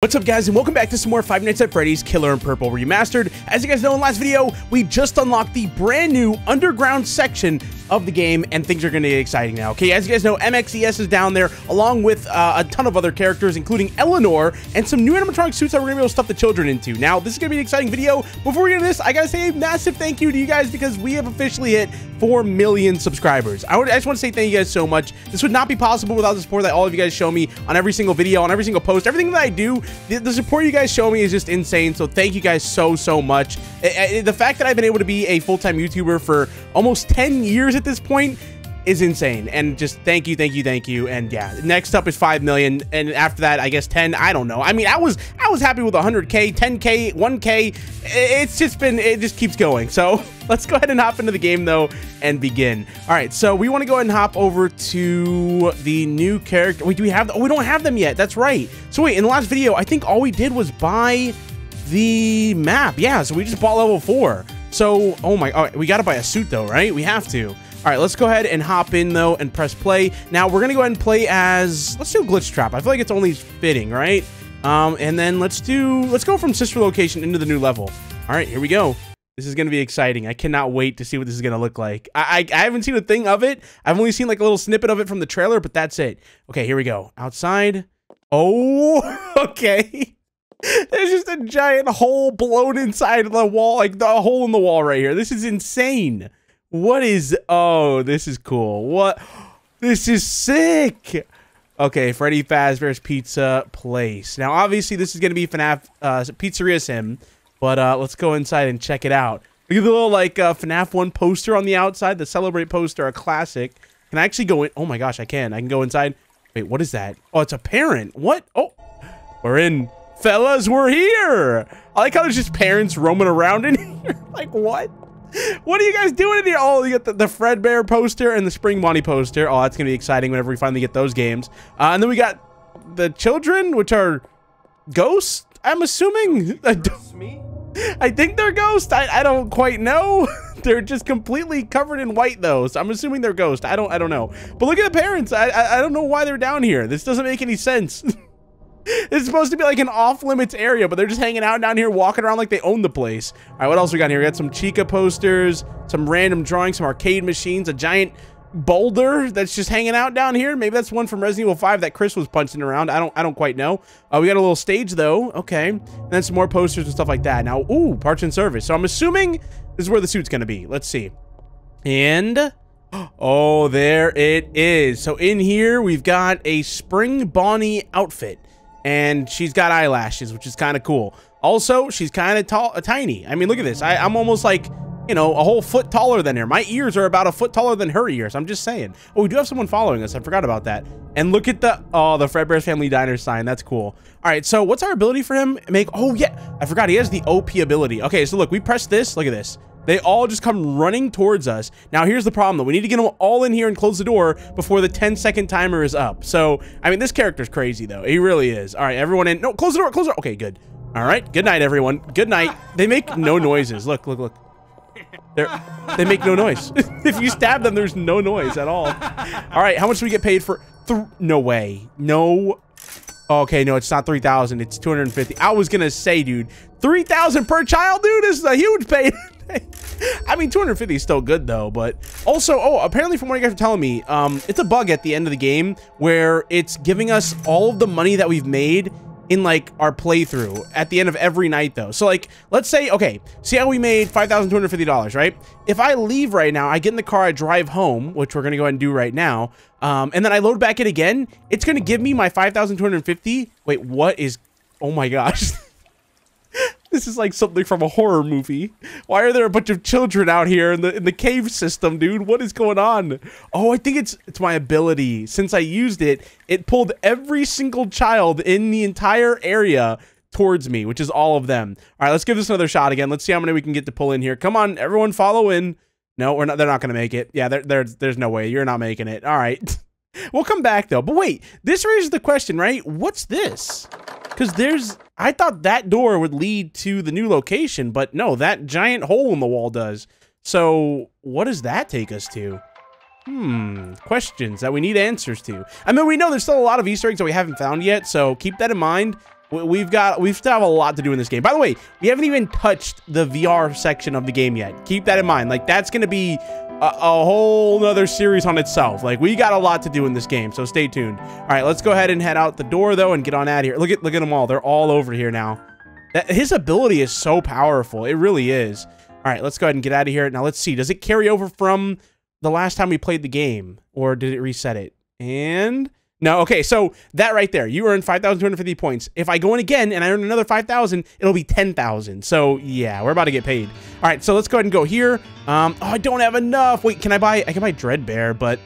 What's up guys and welcome back to some more Five Nights at Freddy's Killer in Purple Remastered. As you guys know in last video, we just unlocked the brand new underground section of the game and things are going to get exciting now. Okay, as you guys know, MXES is down there along with uh, a ton of other characters including Eleanor and some new animatronic suits that we're going to be able to stuff the children into. Now, this is going to be an exciting video. Before we get into this, I got to say a massive thank you to you guys because we have officially hit 4 million subscribers. I, would, I just want to say thank you guys so much. This would not be possible without the support that all of you guys show me on every single video, on every single post, everything that I do. The, the support you guys show me is just insane. So thank you guys so, so much. the fact that I've been able to be a full-time YouTuber for almost 10 years at this point is insane. And just thank you, thank you, thank you. And yeah, next up is 5 million. And after that, I guess 10, I don't know. I mean, I was I was happy with 100K, 10K, 1K. It's just been, it just keeps going. So let's go ahead and hop into the game though and begin. All right, so we want to go ahead and hop over to the new character. Wait, do we have, oh, we don't have them yet. That's right. So wait, in the last video, I think all we did was buy the map. Yeah, so we just bought level four. So, oh my, oh, we got to buy a suit though, right? We have to. All right, let's go ahead and hop in though and press play. Now we're gonna go ahead and play as, let's do Glitchtrap. I feel like it's only fitting, right? Um, and then let's do, let's go from sister location into the new level. All right, here we go. This is going to be exciting. I cannot wait to see what this is going to look like. I, I, I, haven't seen a thing of it. I've only seen like a little snippet of it from the trailer, but that's it. Okay, here we go. Outside. Oh, okay. There's just a giant hole blown inside the wall, like the hole in the wall right here. This is insane. What is... Oh, this is cool. What? This is sick. Okay, Freddy Fazbear's Pizza Place. Now, obviously, this is going to be FNAF uh, Pizzeria Sim, but uh, let's go inside and check it out. Look at the little, like, uh, FNAF 1 poster on the outside, the Celebrate poster, a classic. Can I actually go in? Oh, my gosh, I can. I can go inside. Wait, what is that? Oh, it's a parent. What? Oh, we're in. Fellas, we're here. I like how there's just parents roaming around in here. like, what? What are you guys doing in here? Oh, you got the, the Fredbear poster and the Spring Bonnie poster. Oh, that's going to be exciting whenever we finally get those games. Uh, and then we got the children, which are ghosts, I'm assuming. Me. I think they're ghosts. I, I don't quite know. they're just completely covered in white though. So I'm assuming they're ghosts. I don't I don't know. But look at the parents. I, I, I don't know why they're down here. This doesn't make any sense. It's supposed to be like an off-limits area, but they're just hanging out down here, walking around like they own the place. All right, what else we got here? We got some Chica posters, some random drawings, some arcade machines, a giant boulder that's just hanging out down here. Maybe that's one from Resident Evil 5 that Chris was punching around. I don't I don't quite know. Uh, we got a little stage though. Okay. And then some more posters and stuff like that. Now, ooh, parts and service. So I'm assuming this is where the suit's going to be. Let's see. And oh, there it is. So in here, we've got a Spring Bonnie outfit and she's got eyelashes, which is kind of cool. Also, she's kind of tall, tiny. I mean, look at this. I, I'm almost like, you know, a whole foot taller than her. My ears are about a foot taller than her ears. I'm just saying. Oh, we do have someone following us. I forgot about that. And look at the, oh, the Fredbear's Family Diner sign. That's cool. All right, so what's our ability for him? Make, oh, yeah. I forgot. He has the OP ability. Okay, so look, we press this. Look at this. They all just come running towards us. Now, here's the problem, though. We need to get them all in here and close the door before the 10-second timer is up. So, I mean, this character's crazy, though. He really is. All right, everyone in. No, close the door. Close the door. Okay, good. All right. Good night, everyone. Good night. They make no noises. Look, look, look. They're, they make no noise. if you stab them, there's no noise at all. All right, how much do we get paid for? No way. No. Okay, no, it's not 3,000. It's 250. I was going to say, dude, 3,000 per child, dude. This is a huge pay. I mean, 250 is still good though, but also, oh, apparently from what you guys are telling me, um, it's a bug at the end of the game where it's giving us all of the money that we've made in like our playthrough at the end of every night though. So like, let's say, okay, see how we made $5,250, right? If I leave right now, I get in the car, I drive home, which we're going to go ahead and do right now. Um, and then I load back in again. It's going to give me my 5,250. Wait, what is, oh my gosh. This is like something from a horror movie. Why are there a bunch of children out here in the in the cave system, dude? What is going on? Oh, I think it's it's my ability. Since I used it, it pulled every single child in the entire area towards me, which is all of them. All right, let's give this another shot again. Let's see how many we can get to pull in here. Come on, everyone follow in. No, we're not they're not going to make it. Yeah, there there's there's no way. You're not making it. All right. we'll come back though. But wait, this raises the question, right? What's this? Because there's I thought that door would lead to the new location, but no, that giant hole in the wall does. So what does that take us to? Hmm, questions that we need answers to. I mean, we know there's still a lot of Easter eggs that we haven't found yet, so keep that in mind. We've got, we still have a lot to do in this game. By the way, we haven't even touched the VR section of the game yet. Keep that in mind. Like, that's going to be a, a, whole nother series on itself. Like, we got a lot to do in this game, so stay tuned. All right, let's go ahead and head out the door, though, and get on out of here. Look at, look at them all. They're all over here now. That, his ability is so powerful. It really is. All right, let's go ahead and get out of here. Now, let's see. Does it carry over from the last time we played the game, or did it reset it? And no, okay, so that right there, you earn 5,250 points. If I go in again and I earn another 5,000, it'll be 10,000. So yeah, we're about to get paid. All right, so let's go ahead and go here. Um, oh, I don't have enough. Wait, can I buy, I can buy Dreadbear, but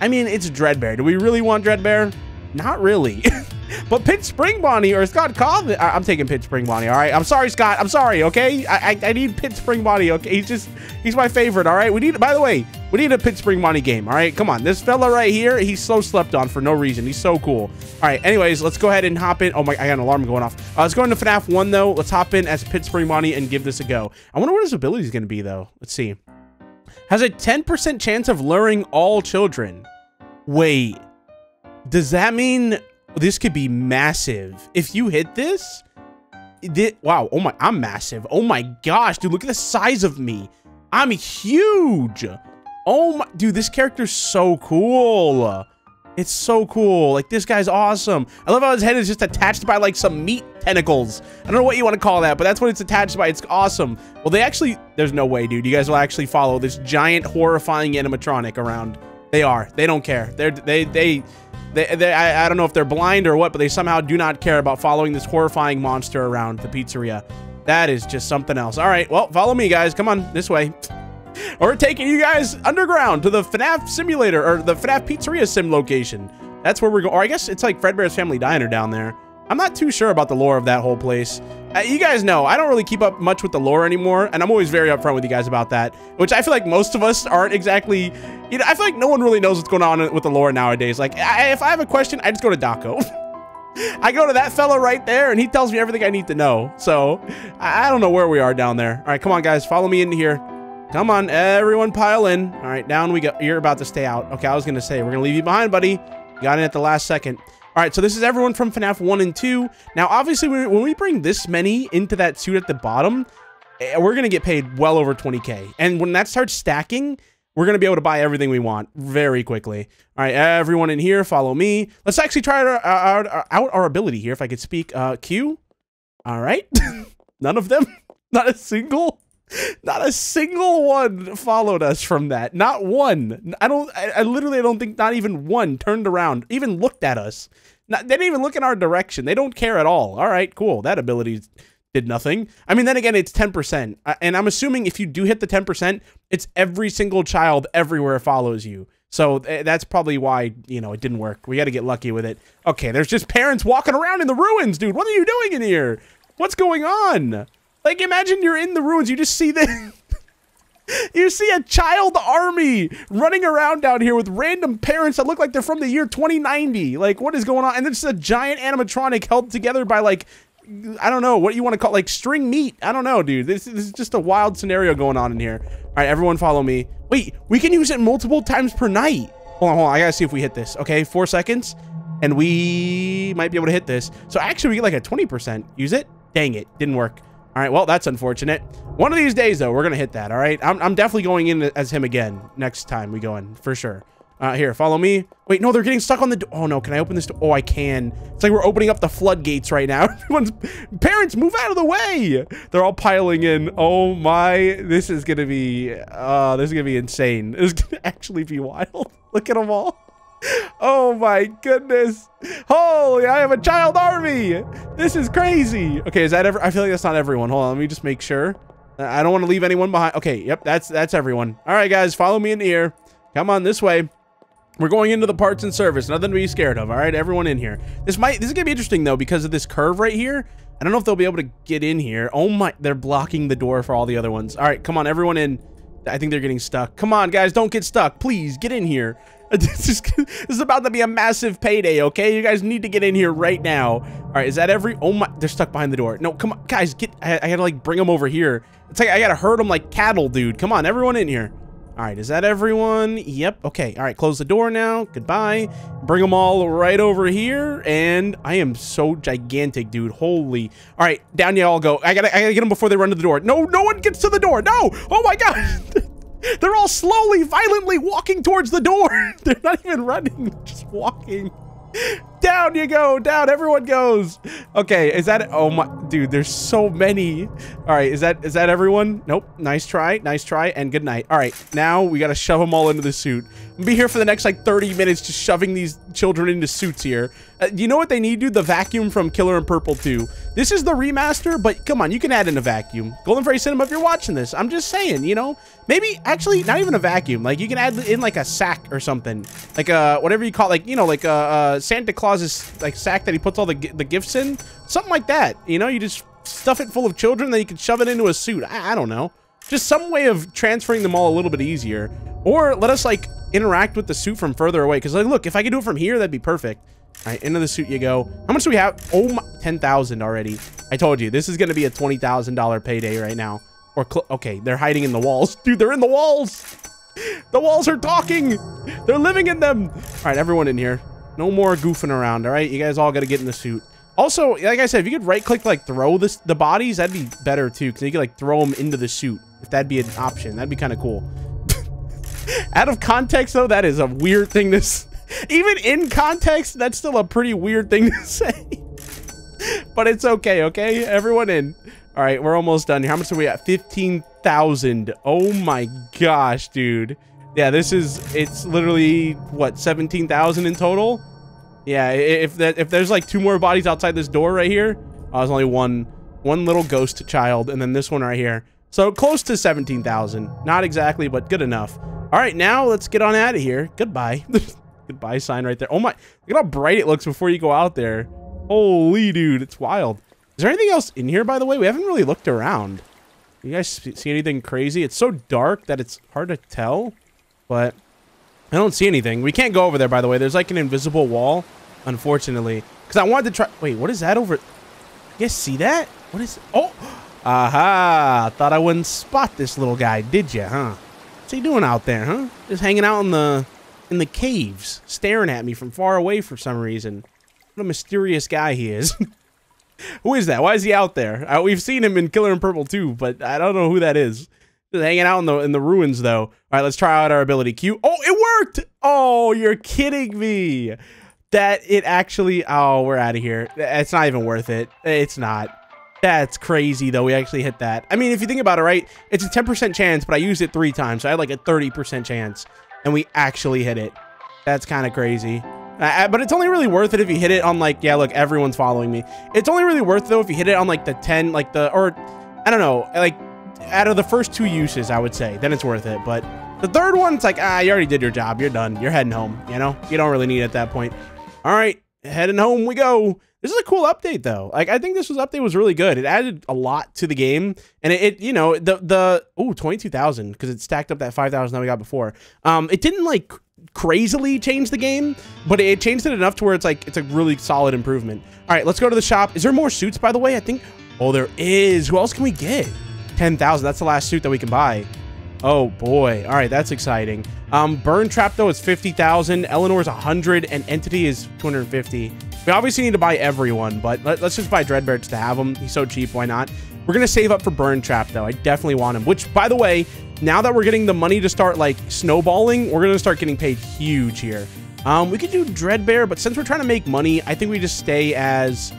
I mean, it's Dreadbear. Do we really want Dreadbear? Not really. but Pit Spring Bonnie or Scott Cawthon, I'm taking Pit Spring Bonnie. All right. I'm sorry, Scott. I'm sorry. Okay. I, I, I need Pit Spring Bonnie. Okay. He's just, he's my favorite. All right. We need, by the way, we need a Pit Spring Bonnie game. All right. Come on. This fella right here, he's so slept on for no reason. He's so cool. All right. Anyways, let's go ahead and hop in. Oh my, I got an alarm going off. Uh, let's go into FNAF 1 though. Let's hop in as Pit Spring Bonnie and give this a go. I wonder what his ability is going to be though. Let's see. Has a 10% chance of luring all children. Wait, does that mean this could be massive? If you hit this, it, wow, oh my, I'm massive. Oh my gosh, dude, look at the size of me. I'm huge. Oh my, dude, this character's so cool. It's so cool. Like, this guy's awesome. I love how his head is just attached by, like, some meat tentacles. I don't know what you want to call that, but that's what it's attached by. It's awesome. Well, they actually... There's no way, dude. You guys will actually follow this giant, horrifying animatronic around. They are. They don't care. They're... They... They... They, they, I, I don't know if they're blind or what, but they somehow do not care about following this horrifying monster around the pizzeria. That is just something else. All right, well, follow me, guys. Come on, this way. We're taking you guys underground to the FNAF simulator, or the FNAF Pizzeria sim location. That's where we're going. Or I guess it's like Fredbear's Family Diner down there. I'm not too sure about the lore of that whole place. Uh, you guys know, I don't really keep up much with the lore anymore, and I'm always very upfront with you guys about that, which I feel like most of us aren't exactly, you know, I feel like no one really knows what's going on with the lore nowadays. Like, I, if I have a question, I just go to Dawko. I go to that fellow right there, and he tells me everything I need to know. So, I, I don't know where we are down there. All right, come on, guys, follow me in here. Come on, everyone pile in. All right, down we go. You're about to stay out. Okay, I was going to say, we're going to leave you behind, buddy. Got in at the last second. All right, so this is everyone from FNAF 1 and 2. Now, obviously, when we bring this many into that suit at the bottom, eh, we're going to get paid well over 20k. And when that starts stacking, we're going to be able to buy everything we want very quickly. All right, everyone in here, follow me. Let's actually try our, our, our, out our ability here, if I could speak. Uh, Q. All right. None of them. Not a single. Not a single one followed us from that. Not one. I don't. I, I literally don't think not even one turned around, even looked at us. Not, they didn't even look in our direction. They don't care at all. All right, cool. That ability did nothing. I mean, then again, it's 10%. And I'm assuming if you do hit the 10%, it's every single child everywhere follows you. So eh, that's probably why, you know, it didn't work. We got to get lucky with it. Okay, there's just parents walking around in the ruins, dude. What are you doing in here? What's going on? Like, imagine you're in the ruins. You just see the... you see a child army running around down here with random parents that look like they're from the year 2090. Like, what is going on? And there's a giant animatronic held together by, like, I don't know what you want to call like string meat. I don't know, dude. This, this, is just a wild scenario going on in here. All right, everyone follow me. Wait, we can use it multiple times per night. Hold on, hold on. I gotta see if we hit this. Okay, four seconds. And we might be able to hit this. So actually we get like a 20%. Use it. Dang it. Didn't work. All right, well, that's unfortunate. One of these days, though, we're going to hit that, all right? I'm, I'm definitely going in as him again next time we go in, for sure. Uh, here, follow me. Wait, no, they're getting stuck on the door. Oh, no, can I open this door? Oh, I can. It's like we're opening up the floodgates right now. Everyone's... Parents, move out of the way! They're all piling in. Oh, my... This is going to be... Uh, this is going to be insane. This is going to actually be wild. Look at them all. Oh my goodness. Holy, I have a child army. This is crazy. Okay, is that ever? I feel like that's not everyone. Hold on, let me just make sure. I don't want to leave anyone behind. Okay, yep, that's that's everyone. All right, guys, follow me in here. Come on this way. We're going into the parts and service. Nothing to be scared of. All right, everyone in here. This might this is gonna be interesting though because of this curve right here. I don't know if they'll be able to get in here. Oh my, they're blocking the door for all the other ones. All right, come on, everyone in. I think they're getting stuck. Come on, guys, don't get stuck. Please, get in here. This is, this is about to be a massive payday, okay? You guys need to get in here right now. All right, is that every... Oh, my... They're stuck behind the door. No, come on. Guys, get... I, I gotta, like, bring them over here. It's like I gotta herd them like cattle, dude. Come on, everyone in here. All right, is that everyone? Yep. Okay. All right, close the door now. Goodbye. Bring them all right over here. And I am so gigantic, dude. Holy. All right, down you all go. I gotta, I gotta get them before they run to the door. No, no one gets to the door. No. Oh my God. They're all slowly, violently walking towards the door. They're not even running, just walking. Down you go. Down everyone goes. Okay, is that Oh my dude, there's so many. All right, is that is that everyone? Nope. Nice try. Nice try and good night. All right, now we got to shove them all into the suit. I'll be here for the next like 30 minutes just shoving these children into suits here. Uh, you know what they need, dude? The vacuum from Killer in Purple 2. This is the remaster, but come on, you can add in a vacuum. Golden Freddy Cinema, if you're watching this, I'm just saying, you know, maybe actually not even a vacuum. Like you can add in like a sack or something, like uh whatever you call, it, like you know, like a uh, uh, Santa Claus's like sack that he puts all the the gifts in, something like that. You know, you just stuff it full of children, then you can shove it into a suit. I, I don't know, just some way of transferring them all a little bit easier, or let us like interact with the suit from further away. Because like, look, if I could do it from here, that'd be perfect. All right, into the suit you go. How much do we have? Oh, my, 10,000 already. I told you, this is going to be a $20,000 payday right now. Or, okay, they're hiding in the walls. Dude, they're in the walls. The walls are talking. They're living in them. All right, everyone in here. No more goofing around, all right? You guys all got to get in the suit. Also, like I said, if you could right-click, like, throw this the bodies, that'd be better, too. Because you could, like, throw them into the suit. If that'd be an option. That'd be kind of cool. Out of context, though, that is a weird thing to even in context, that's still a pretty weird thing to say. but it's okay, okay? Everyone in. All right, we're almost done here. How much are we at? 15,000. Oh my gosh, dude. Yeah, this is, it's literally, what, 17,000 in total? Yeah, if that if there's like two more bodies outside this door right here, oh, there's only one one little ghost child, and then this one right here. So close to 17,000. Not exactly, but good enough. All right, now let's get on out of here. Goodbye. Goodbye sign right there. Oh my, look at how bright it looks before you go out there. Holy dude, it's wild. Is there anything else in here, by the way? We haven't really looked around. You guys see anything crazy? It's so dark that it's hard to tell, but I don't see anything. We can't go over there, by the way. There's like an invisible wall, unfortunately. Because I wanted to try... Wait, what is that over... You guys see that? What is... Oh! Aha! Thought I wouldn't spot this little guy, did you, huh? What's he doing out there, huh? Just hanging out in the in the caves, staring at me from far away for some reason. What a mysterious guy he is. who is that? Why is he out there? Uh, we've seen him in Killer in Purple too, but I don't know who that is. Hanging out in the in the ruins though. All right, let's try out our ability. Q. Oh, it worked! Oh, you're kidding me. That it actually. Oh, we're out of here. It's not even worth it. It's not. That's crazy, though. We actually hit that. I mean, if you think about it, right? It's a 10% chance, but I used it three times, so I had like a 30% chance and we actually hit it. That's kind of crazy. But it's only really worth it if you hit it on like, yeah, look, everyone's following me. It's only really worth though if you hit it on like the 10, like the, or I don't know, like out of the first two uses, I would say, then it's worth it. But the third one, it's like, ah, you already did your job. You're done. You're heading home, you know? You don't really need it at that point. All right, heading home we go. This is a cool update though. Like I think this was update was really good. It added a lot to the game, and it, it you know the the oh twenty two thousand because it stacked up that five thousand that we got before. Um, it didn't like crazily change the game, but it changed it enough to where it's like it's a really solid improvement. All right, let's go to the shop. Is there more suits by the way? I think. Oh, there is. Who else can we get? Ten thousand. That's the last suit that we can buy. Oh boy. All right, that's exciting. Um, Burntrap though is 50,000, Eleanor's 100, and Entity is 250. We obviously need to buy everyone, but let, us just buy Dreadbear just to have him. He's so cheap, why not? We're gonna save up for Burntrap though. I definitely want him, which by the way, now that we're getting the money to start like snowballing, we're gonna start getting paid huge here. Um, we could do Dreadbear, but since we're trying to make money, I think we just stay as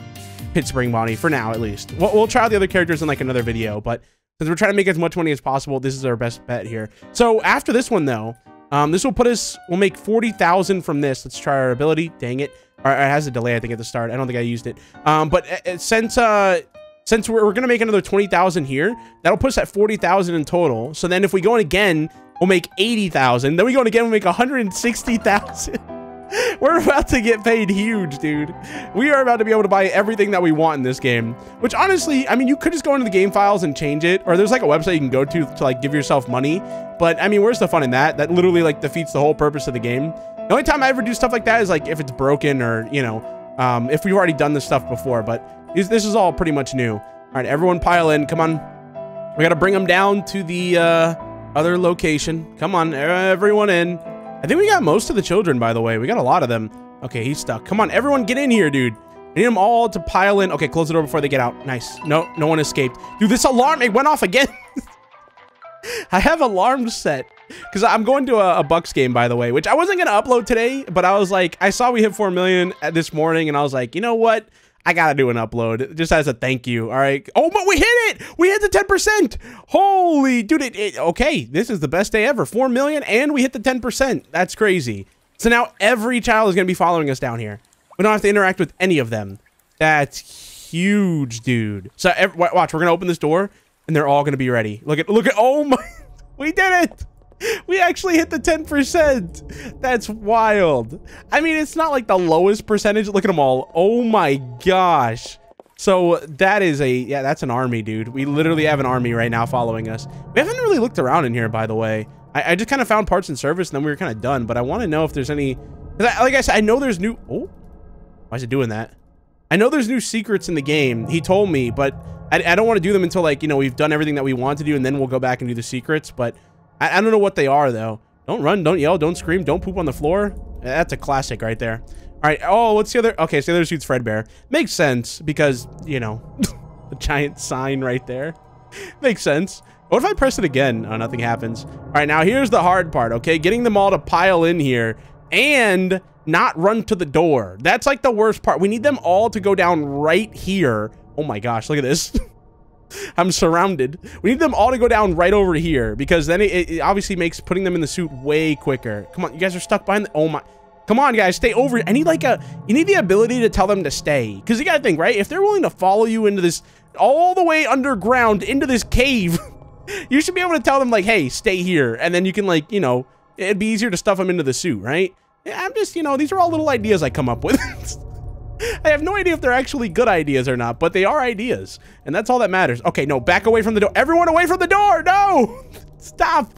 Pit Spring Bonnie for now, at least. We'll, we'll try out the other characters in like another video, but since we're trying to make as much money as possible, this is our best bet here. So after this one, though, um, this will put us, we'll make 40,000 from this. Let's try our ability. Dang it. It has a delay, I think, at the start. I don't think I used it. Um, but uh, uh since, uh, since we're, we're going to make another 20,000 here, that'll put us at 40,000 in total. So then if we go in again, we'll make 80,000. Then we go in again, we'll make 160,000. We're about to get paid huge, dude. We are about to be able to buy everything that we want in this game. Which honestly, I mean, you could just go into the game files and change it. Or there's like a website you can go to to like give yourself money. But I mean, where's the fun in that? That literally like defeats the whole purpose of the game. The only time I ever do stuff like that is like if it's broken or, you know, um, if we've already done this stuff before. But this is all pretty much new. All right, everyone pile in. Come on. We got to bring them down to the... Uh, other location. Come on, everyone in. I think we got most of the children, by the way. We got a lot of them. Okay, he's stuck. Come on, everyone get in here, dude. I need them all to pile in. Okay, close the door before they get out. Nice. No, no one escaped. Dude, this alarm, it went off again. I have alarms set because I'm going to a, a, Bucks game, by the way, which I wasn't going to upload today, but I was like, I saw we hit 4 million uh, this morning and I was like, you know what? I gotta do an upload just as a thank you. All right. Oh, but we hit it. We hit the 10%. Holy dude. It, it, okay. This is the best day ever. 4 million and we hit the 10%. That's crazy. So now every child is going to be following us down here. We don't have to interact with any of them. That's huge, dude. So every, watch, we're going to open this door and they're all going to be ready. Look at, look at, oh my, we did it. We actually hit the 10%. That's wild. I mean, it's not like the lowest percentage. Look at them all. Oh my gosh. So that is a, yeah, that's an army, dude. We literally have an army right now following us. We haven't really looked around in here, by the way. I, I just kind of found parts and service and then we were kind of done, but I want to know if there's any, I, like I said, I know there's new, oh, why is it doing that? I know there's new secrets in the game. He told me, but I, I don't want to do them until like, you know, we've done everything that we want to do and then we'll go back and do the secrets, but I, I don't know what they are, though. Don't run, don't yell, don't scream, don't poop on the floor. That's a classic right there. All right. Oh, what's the other? Okay, so the other suit's Fredbear. Makes sense because, you know, the giant sign right there. Makes sense. What if I press it again? Oh, nothing happens. All right, now here's the hard part, okay? Getting them all to pile in here and not run to the door. That's like the worst part. We need them all to go down right here. Oh my gosh, look at this. I'm surrounded. We need them all to go down right over here because then it, it, obviously makes putting them in the suit way quicker. Come on, you guys are stuck behind the, oh my. Come on, guys, stay over. I need like a, you need the ability to tell them to stay. Because you got to think, right? If they're willing to follow you into this, all the way underground into this cave, you should be able to tell them like, hey, stay here. And then you can like, you know, it'd be easier to stuff them into the suit, right? I'm just, you know, these are all little ideas I come up with. I have no idea if they're actually good ideas or not, but they are ideas. And that's all that matters. Okay, no, back away from the door. Everyone away from the door! No! Stop!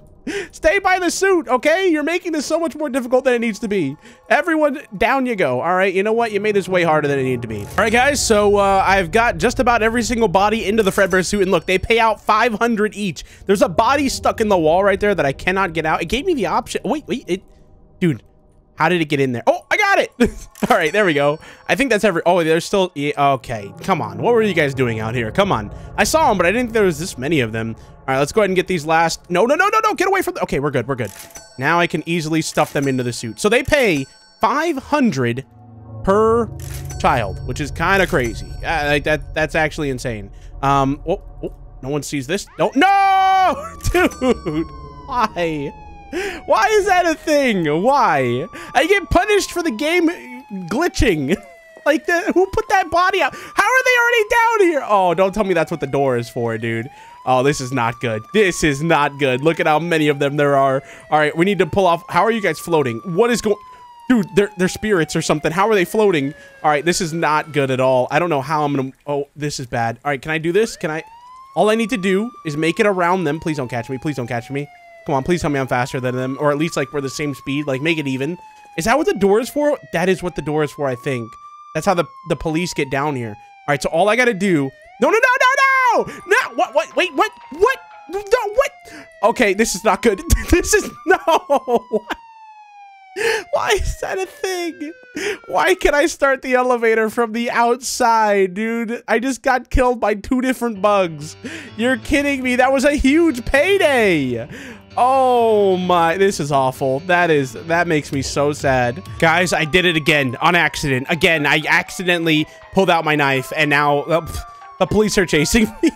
Stay by the suit, okay? You're making this so much more difficult than it needs to be. Everyone, down you go, all right? You know what? You made this way harder than it needed to be. All right, guys, so uh, I've got just about every single body into the Fredbear suit, and look, they pay out 500 each. There's a body stuck in the wall right there that I cannot get out. It gave me the option. Wait, wait, it... Dude, how did it get in there? Oh, got it. All right, there we go. I think that's every... Oh, there's still... Okay, come on. What were you guys doing out here? Come on. I saw them, but I didn't think there was this many of them. All right, let's go ahead and get these last... No, no, no, no, no. Get away from... Okay, we're good. We're good. Now I can easily stuff them into the suit. So they pay 500 per child, which is kind of crazy. Uh, like that. That's actually insane. Um. Oh, oh, no one sees this. No, no, dude. Why? Why is that a thing? Why? I get punished for the game glitching. Like, the, who put that body out? How are they already down here? Oh, don't tell me that's what the door is for, dude. Oh, this is not good. This is not good. Look at how many of them there are. All right, we need to pull off. How are you guys floating? What is going... Dude, they're, they're spirits or something. How are they floating? All right, this is not good at all. I don't know how I'm going to... Oh, this is bad. All right, can I do this? Can I... All I need to do is make it around them. Please don't catch me. Please don't catch me. Come on, please tell me I'm faster than them, or at least like we're the same speed. Like make it even. Is that what the door is for? That is what the door is for, I think. That's how the the police get down here. All right, so all I gotta do. No, no, no, no, no, no. What? What? Wait, what? What? No, what? Okay, this is not good. this is no. Why is that a thing? Why can I start the elevator from the outside, dude? I just got killed by two different bugs. You're kidding me. That was a huge payday. Oh my, this is awful. That is, that makes me so sad. Guys, I did it again on accident. Again, I accidentally pulled out my knife and now uh, the police are chasing me.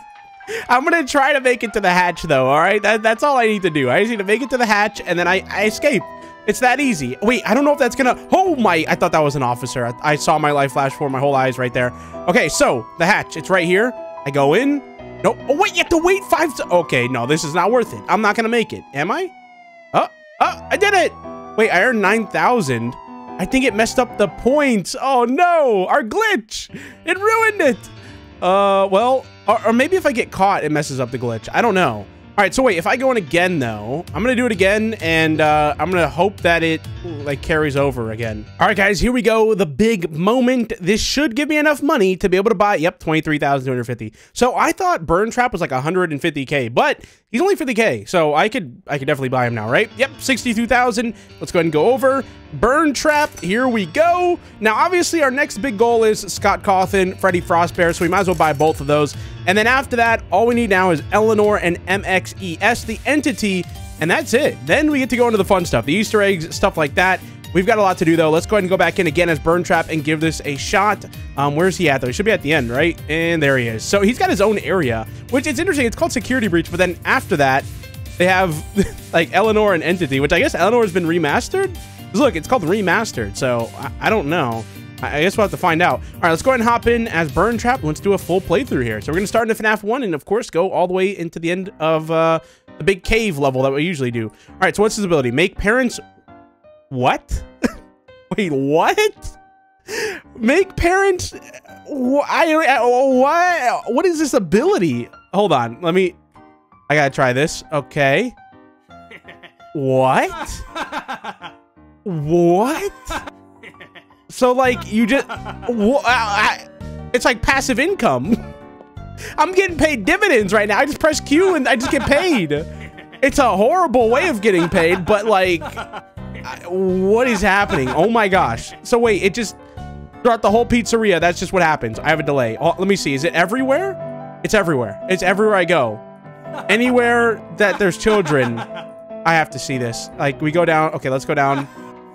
I'm gonna try to make it to the hatch though, all right? That, that's all I need to do. I just need to make it to the hatch and then I, I escape. It's that easy. Wait, I don't know if that's gonna... Oh my... I thought that was an officer. I, I saw my life flash for my whole eyes right there. Okay, so the hatch. It's right here. I go in. No. Oh, wait, you have to wait five... Okay, no, this is not worth it. I'm not gonna make it. Am I? Oh, oh, I did it. Wait, I earned 9,000. I think it messed up the points. Oh, no. Our glitch. It ruined it. Uh, well, or, or maybe if I get caught, it messes up the glitch. I don't know. All right, so wait, if I go in again, though, I'm going to do it again, and uh, I'm going to hope that it, like, carries over again. All right, guys, here we go. The big moment. This should give me enough money to be able to buy, yep, 23,250. So I thought Burntrap was like 150K, but he's only 50K, so I could I could definitely buy him now, right? Yep, 62,000. Let's go ahead and go over. Burntrap, here we go. Now, obviously, our next big goal is Scott Cawthon, Freddy Frostbear, so we might as well buy both of those. And then after that, all we need now is Eleanor and MXES, the entity, and that's it. Then we get to go into the fun stuff, the Easter eggs, stuff like that. We've got a lot to do, though. Let's go ahead and go back in again as Burntrap and give this a shot. Um, where's he at, though? He should be at the end, right? And there he is. So he's got his own area, which is interesting. It's called Security Breach, but then after that, they have, like, Eleanor and Entity, which I guess Eleanor has been remastered? Look, it's called Remastered, so I, I don't know. I guess we'll have to find out. All right, let's go ahead and hop in as Burntrap. Let's do a full playthrough here. So we're going to start in FNAF 1 and, of course, go all the way into the end of uh, the big cave level that we usually do. All right, so what's his ability? Make parents... What? Wait, what? Make parents... I, what? What is this ability? Hold on. Let me... I gotta try this. Okay. What? what? So like you just, it's like passive income. I'm getting paid dividends right now. I just press Q and I just get paid. It's a horrible way of getting paid, but like, what is happening? Oh my gosh. So wait, it just, throughout the whole pizzeria, that's just what happens. I have a delay. Oh, let me see. Is it everywhere? It's everywhere. It's everywhere I go. Anywhere that there's children, I have to see this. Like, we go down. Okay, let's go down.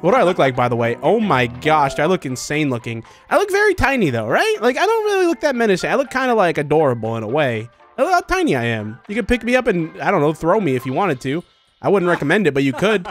What do I look like, by the way? Oh my gosh, I look insane looking. I look very tiny, though, right? Like, I don't really look that menacing. I look kind of, like, adorable in a way. Look how tiny I am. You could pick me up and, I don't know, throw me if you wanted to. I wouldn't recommend it, but you could.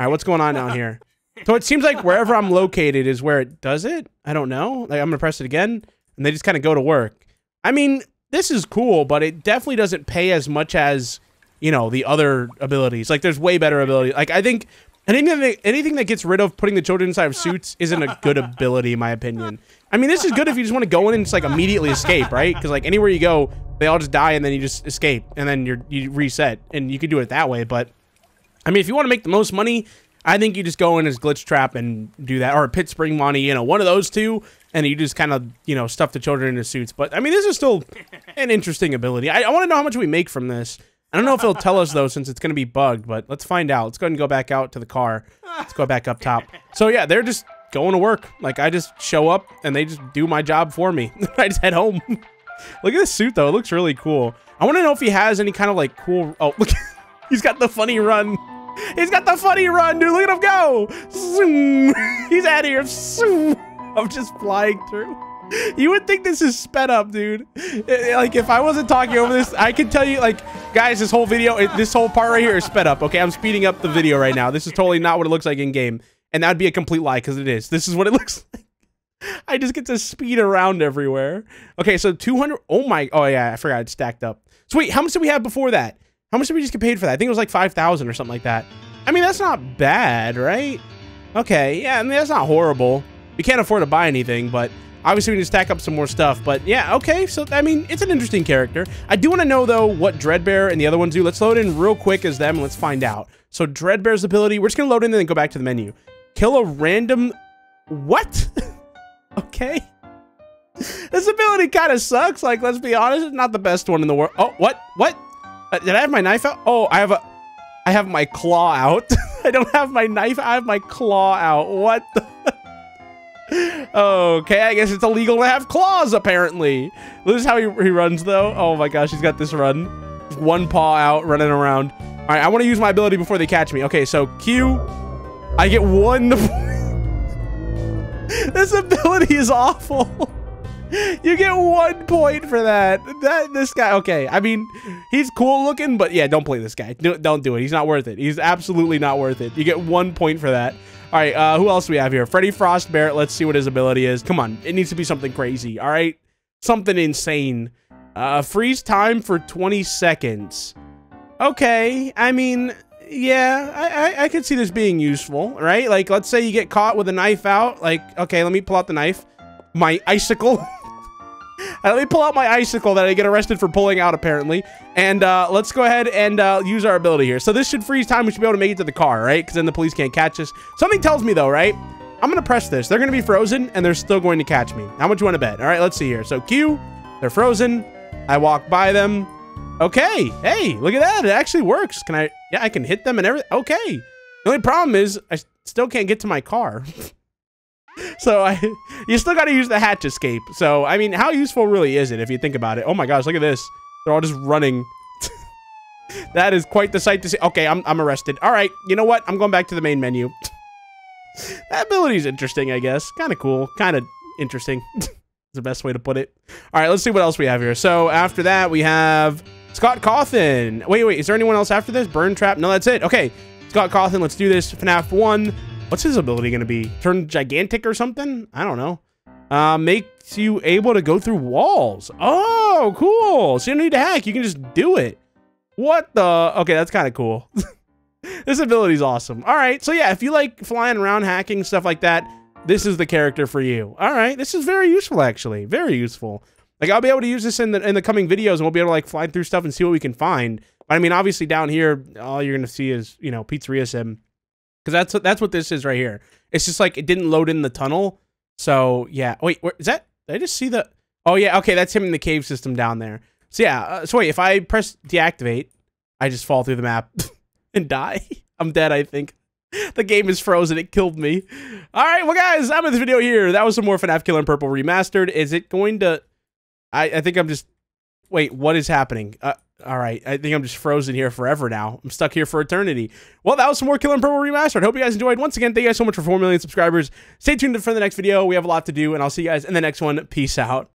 All right, what's going on down here? So it seems like wherever I'm located is where it does it. I don't know. Like, I'm to press it again, and they just kind of go to work. I mean, this is cool, but it definitely doesn't pay as much as, you know, the other abilities. Like, there's way better abilities. Like, I think Anything that, anything that gets rid of putting the children inside of suits isn't a good ability, in my opinion. I mean, this is good if you just want to go in and just like immediately escape, right? Because like anywhere you go, they all just die and then you just escape and then you're you reset and you can do it that way. But I mean, if you want to make the most money, I think you just go in as glitch trap and do that, or pit spring Bonnie, you know, one of those two, and you just kind of you know stuff the children into suits. But I mean, this is still an interesting ability. I, I want to know how much we make from this. I don't know if it'll tell us though, since it's going to be bugged, but let's find out. Let's go ahead and go back out to the car. Let's go back up top. So yeah, they're just going to work. Like I just show up and they just do my job for me. I just head home. look at this suit though. It looks really cool. I want to know if he has any kind of like cool. Oh, look. He's got the funny run. He's got the funny run, dude. Look at him go. He's out of here. I'm just flying through you would think this is sped up, dude. Like, if I wasn't talking over this, I could tell you, like, guys, this whole video, this whole part right here is sped up, okay? I'm speeding up the video right now. This is totally not what it looks like in-game. And that would be a complete lie, because it is. This is what it looks like. I just get to speed around everywhere. Okay, so 200. Oh, my. Oh, yeah, I forgot it stacked up. So, wait, how much did we have before that? How much did we just get paid for that? I think it was like 5,000 or something like that. I mean, that's not bad, right? Okay, yeah, I mean, that's not horrible. We can't afford to buy anything, but Obviously, we need to stack up some more stuff, but yeah, okay. So, I mean, it's an interesting character. I do want to know, though, what Dreadbear and the other ones do. Let's load in real quick as them, and let's find out. So, Dreadbear's ability, we're just going to load in and then go back to the menu. Kill a random... What? okay. This ability kind of sucks. Like, let's be honest, it's not the best one in the world. Oh, what? What? Uh, did I have my knife out? Oh, I have a... I have my claw out. I don't have my knife. I have my claw out. What the okay, I guess it's illegal to have claws, apparently. This is how he, he runs, though. Oh my gosh, he's got this run. One paw out, running around. All right, I want to use my ability before they catch me. Okay, so Q, I get one. this ability is awful. You get one point for that. That this guy. Okay, I mean, he's cool looking, but yeah, don't play this guy. don't do it. He's not worth it. He's absolutely not worth it. You get one point for that. All right, uh, who else do we have here? Freddy Frostbear. Let's see what his ability is. Come on, it needs to be something crazy, all right? Something insane. Uh, freeze time for 20 seconds. Okay, I mean, yeah, I, I, I could see this being useful, right? Like, let's say you get caught with a knife out. Like, okay, let me pull out the knife. My icicle. let me pull out my icicle that I get arrested for pulling out, apparently. And uh, let's go ahead and uh, use our ability here. So this should freeze time. We should be able to make it to the car, right? Because then the police can't catch us. Something tells me, though, right? I'm going to press this. They're going to be frozen, and they're still going to catch me. How much you want to bet? All right, let's see here. So Q, they're frozen. I walk by them. Okay. Hey, look at that. It actually works. Can I? Yeah, I can hit them and everything. Okay. The only problem is I still can't get to my car. so I, you still got to use the hatch escape. So, I mean, how useful really is it if you think about it? Oh my gosh, look at this. They're all just running. that is quite the sight to see. Okay, I'm, I'm arrested. All right, you know what? I'm going back to the main menu. that ability is interesting, I guess. Kind of cool. Kind of interesting. is the best way to put it. All right, let's see what else we have here. So after that, we have Scott Cawthon. Wait, wait, is there anyone else after this? Burntrap? No, that's it. Okay, Scott Cawthon, let's do this. FNAF 1. What's his ability going to be? Turn gigantic or something? I don't know. Uh, makes you able to go through walls. Oh, cool. So you don't need to hack. You can just do it. What the? Okay, that's kind of cool. this ability is awesome. All right. So yeah, if you like flying around, hacking, stuff like that, this is the character for you. All right. This is very useful, actually. Very useful. Like, I'll be able to use this in the, in the coming videos, and we'll be able to, like, fly through stuff and see what we can find. But, I mean, obviously, down here, all you're going to see is, you know, Pizzeria Sim. Because that's, that's what this is right here. It's just, like, it didn't load in the tunnel. So, yeah. Wait, where, is that... Did I just see the... Oh, yeah. Okay, that's him in the cave system down there. So, yeah. Uh, so, wait. If I press deactivate, I just fall through the map and die. I'm dead, I think. The game is frozen. It killed me. All right, well, guys, I'm in this video here. That was some more FNAF Killer in Purple Remastered. Is it going to... I, I think I'm just... Wait, what is happening? Uh, all right, I think I'm just frozen here forever now. I'm stuck here for eternity. Well, that was some more Killer in Purple Remastered. Hope you guys enjoyed. Once again, thank you guys so much for 4 million subscribers. Stay tuned for the next video. We have a lot to do, and I'll see you guys in the next one. Peace out.